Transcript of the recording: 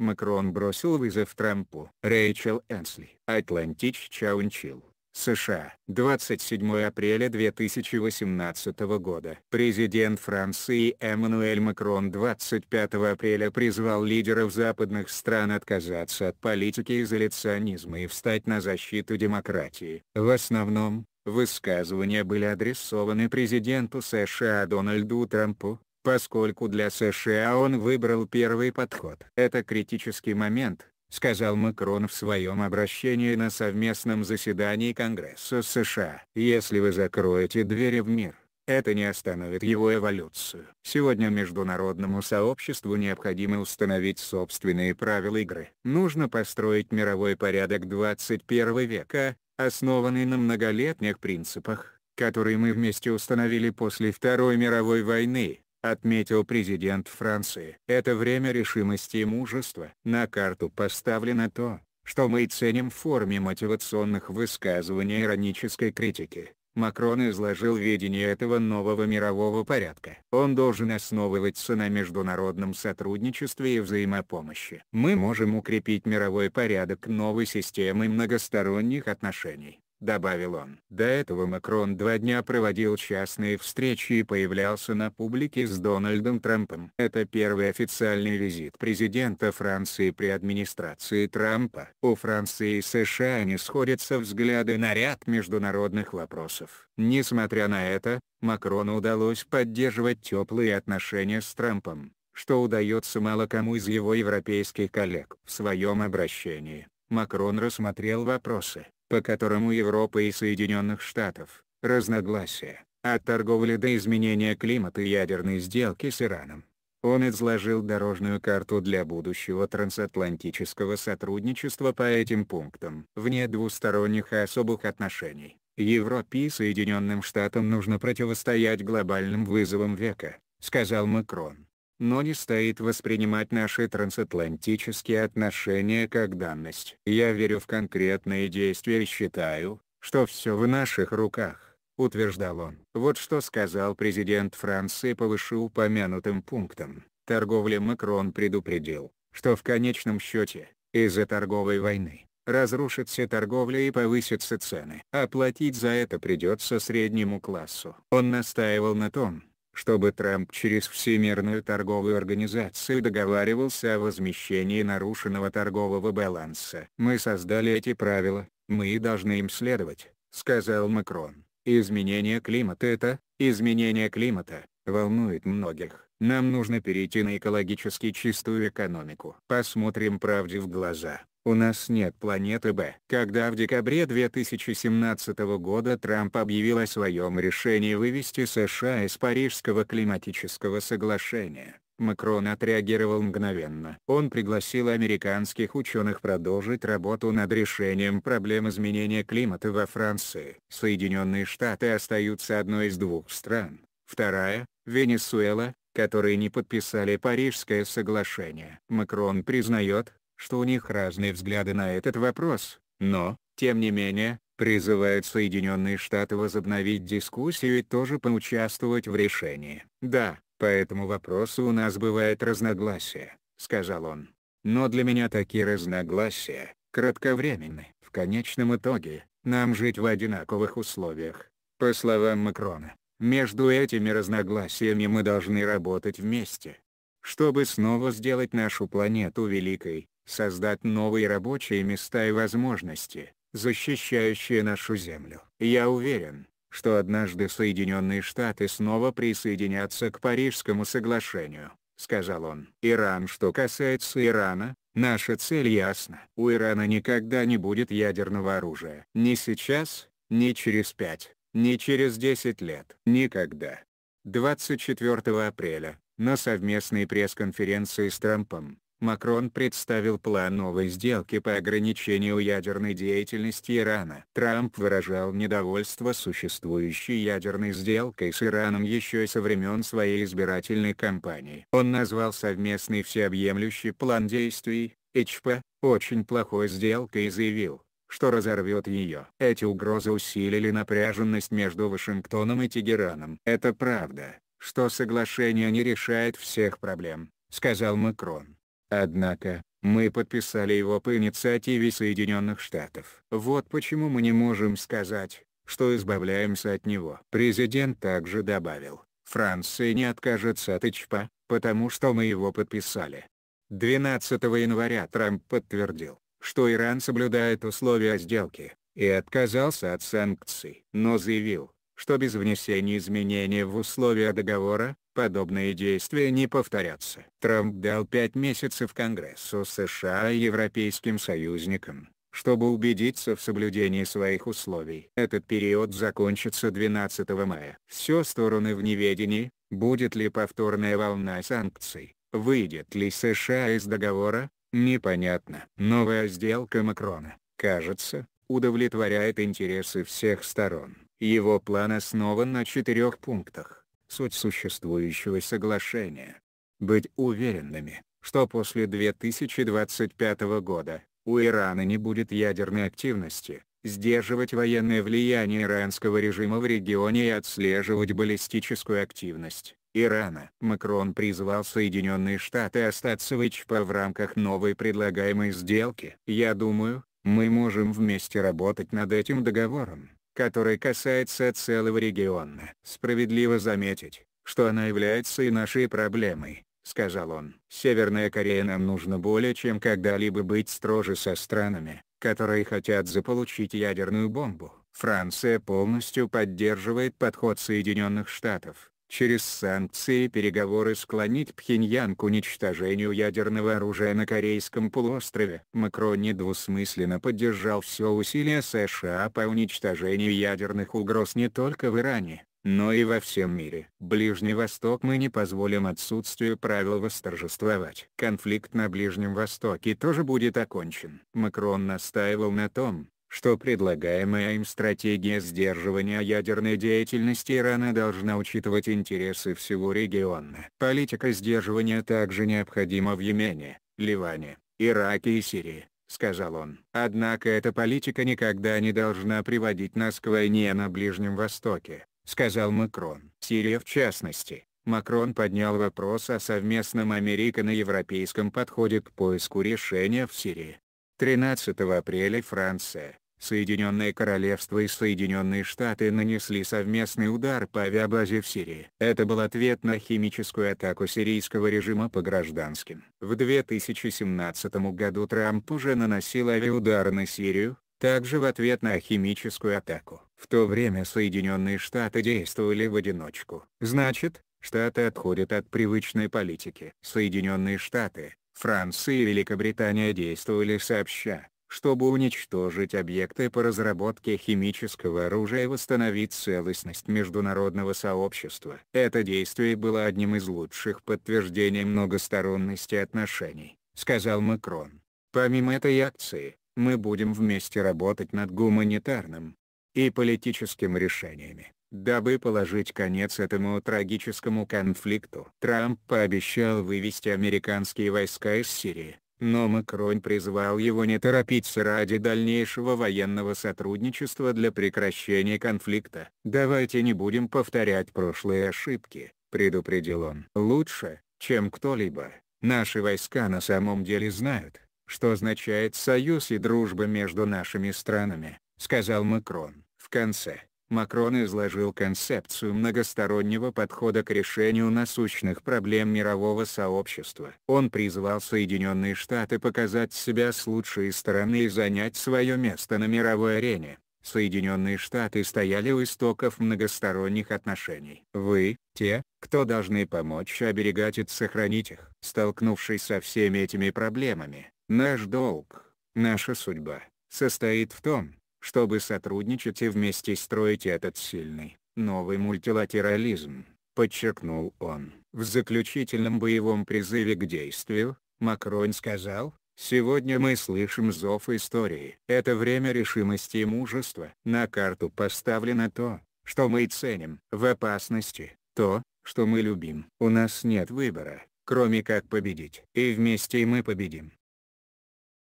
Макрон бросил вызов Трампу. Рэйчел Энсли. Атлантич Чаунчил. США. 27 апреля 2018 года. Президент Франции Эммануэль Макрон 25 апреля призвал лидеров западных стран отказаться от политики изоляционизма и встать на защиту демократии. В основном, высказывания были адресованы президенту США Дональду Трампу, поскольку для США он выбрал первый подход. Это критический момент, сказал Макрон в своем обращении на совместном заседании Конгресса США. Если вы закроете двери в мир, это не остановит его эволюцию. Сегодня международному сообществу необходимо установить собственные правила игры. Нужно построить мировой порядок 21 века, основанный на многолетних принципах, которые мы вместе установили после Второй мировой войны, отметил президент Франции. Это время решимости и мужества. На карту поставлено то, что мы ценим в форме мотивационных высказываний иронической критики. Макрон изложил видение этого нового мирового порядка. Он должен основываться на международном сотрудничестве и взаимопомощи. Мы можем укрепить мировой порядок новой системы многосторонних отношений добавил он. До этого Макрон два дня проводил частные встречи и появлялся на публике с Дональдом Трампом. Это первый официальный визит президента Франции при администрации Трампа. У Франции и США не сходятся взгляды на ряд международных вопросов. Несмотря на это, Макрону удалось поддерживать теплые отношения с Трампом, что удается мало кому из его европейских коллег. В своем обращении, Макрон рассмотрел вопросы, по которому Европа и Соединенных Штатов, разногласия, от торговли до изменения климата и ядерной сделки с Ираном. Он изложил дорожную карту для будущего трансатлантического сотрудничества по этим пунктам. Вне двусторонних и особых отношений, Европе и Соединенным Штатам нужно противостоять глобальным вызовам века, сказал Макрон но не стоит воспринимать наши трансатлантические отношения как данность. Я верю в конкретные действия и считаю, что все в наших руках, утверждал он. Вот что сказал президент Франции по вышеупомянутым пунктам. Торговля Макрон предупредил, что в конечном счете, из-за торговой войны, разрушится торговля и повысятся цены. Оплатить за это придется среднему классу. Он настаивал на том, чтобы Трамп через Всемирную торговую организацию договаривался о возмещении нарушенного торгового баланса. «Мы создали эти правила, мы должны им следовать», — сказал Макрон. «Изменение климата — это, изменение климата, волнует многих. Нам нужно перейти на экологически чистую экономику. Посмотрим правде в глаза. У нас нет планеты Б. Когда в декабре 2017 года Трамп объявил о своем решении вывести США из Парижского климатического соглашения, Макрон отреагировал мгновенно. Он пригласил американских ученых продолжить работу над решением проблем изменения климата во Франции. Соединенные Штаты остаются одной из двух стран. Вторая, Венесуэла, которые не подписали Парижское соглашение. Макрон признает, что у них разные взгляды на этот вопрос, но, тем не менее, призывает Соединенные Штаты возобновить дискуссию и тоже поучаствовать в решении. «Да, по этому вопросу у нас бывает разногласия», — сказал он. «Но для меня такие разногласия, кратковременны. В конечном итоге, нам жить в одинаковых условиях». По словам Макрона, между этими разногласиями мы должны работать вместе, чтобы снова сделать нашу планету великой, создать новые рабочие места и возможности, защищающие нашу Землю. Я уверен, что однажды Соединенные Штаты снова присоединятся к Парижскому соглашению, сказал он. Иран Что касается Ирана, наша цель ясна. У Ирана никогда не будет ядерного оружия. Ни сейчас, ни через пять, ни через 10 лет. Никогда. 24 апреля, на совместной пресс-конференции с Трампом, Макрон представил план новой сделки по ограничению ядерной деятельности Ирана. Трамп выражал недовольство существующей ядерной сделкой с Ираном еще со времен своей избирательной кампании. Он назвал совместный всеобъемлющий план действий, ИЧП, очень плохой сделкой и заявил, что разорвет ее. Эти угрозы усилили напряженность между Вашингтоном и Тегераном. Это правда, что соглашение не решает всех проблем, сказал Макрон. Однако, Мы подписали его по инициативе Соединенных Штатов. Вот почему мы не можем сказать, что избавляемся от него. Президент также добавил, Франция не откажется от ИЧПа, потому что мы его подписали. 12 января Трамп подтвердил, что Иран соблюдает условия сделки, и отказался от санкций, но заявил, что без внесения изменений в условия договора, подобные действия не повторятся. Трамп дал пять месяцев Конгрессу США и европейским союзникам, чтобы убедиться в соблюдении своих условий. Этот период закончится 12 мая. Все стороны в неведении, будет ли повторная волна санкций, выйдет ли США из договора, непонятно. Новая сделка Макрона, кажется, удовлетворяет интересы всех сторон. Его план основан на четырех пунктах. Суть существующего соглашения. Быть уверенными, что после 2025 года, у Ирана не будет ядерной активности, сдерживать военное влияние иранского режима в регионе и отслеживать баллистическую активность. Ирана. Макрон призвал Соединенные Штаты остаться в ИЧПА в рамках новой предлагаемой сделки. Я думаю, мы можем вместе работать над этим договором который касается целого региона. Справедливо заметить, что она является и нашей проблемой, сказал он. Северная Корея нам нужно более чем когда-либо быть строже со странами, которые хотят заполучить ядерную бомбу. Франция полностью поддерживает подход Соединенных Штатов, через санкции и переговоры склонить Пхеньян к уничтожению ядерного оружия на Корейском полуострове. Макрон недвусмысленно поддержал все усилия США по уничтожению ядерных угроз не только в Иране, но и во всем мире. Ближний Восток мы не позволим отсутствию правил восторжествовать. Конфликт на Ближнем Востоке тоже будет окончен. Макрон настаивал на том, что предлагаемая им стратегия сдерживания ядерной деятельности Ирана должна учитывать интересы всего региона. Политика сдерживания также необходима в Йемене, Ливане, Ираке и Сирии, сказал он. Однако эта политика никогда не должна приводить нас к войне на Ближнем Востоке, сказал Макрон. Сирия в частности. Макрон поднял вопрос о совместном американо-европейском подходе к поиску решения в Сирии. 13 апреля Франция, Соединенное Королевство и Соединенные Штаты нанесли совместный удар по авиабазе в Сирии. Это был ответ на химическую атаку сирийского режима по гражданским. В 2017 году Трамп уже наносил авиаудары на Сирию, также в ответ на химическую атаку. В то время Соединенные Штаты действовали в одиночку. Значит, Штаты отходят от привычной политики. Соединенные Штаты, Франция и Великобритания действовали сообща, чтобы уничтожить объекты по разработке химического оружия и восстановить целостность международного сообщества. Это действие было одним из лучших подтверждений многосторонности отношений, сказал Макрон. Помимо этой акции, мы будем вместе работать над гуманитарным и политическим решениями. Дабы положить конец этому трагическому конфликту, Трамп пообещал вывести американские войска из Сирии, но Макрон призвал его не торопиться ради дальнейшего военного сотрудничества для прекращения конфликта. «Давайте не будем повторять прошлые ошибки», — предупредил он. «Лучше, чем кто-либо, наши войска на самом деле знают, что означает союз и дружба между нашими странами», — сказал Макрон. В конце, Макрон изложил концепцию многостороннего подхода к решению насущных проблем мирового сообщества. Он призвал Соединенные Штаты показать себя с лучшей стороны и занять свое место на мировой арене. Соединенные Штаты стояли у истоков многосторонних отношений. Вы, те, кто должны помочь оберегать и сохранить их. Столкнувшись со всеми этими проблемами, наш долг, наша судьба, состоит в том, чтобы сотрудничать и вместе строить этот сильный, новый мультилатерализм, подчеркнул он. В заключительном боевом призыве к действию, Макрон сказал, «Сегодня мы слышим зов истории. Это время решимости и мужества. На карту поставлено то, что мы ценим. В опасности, то, что мы любим. У нас нет выбора, кроме как победить. И вместе мы победим».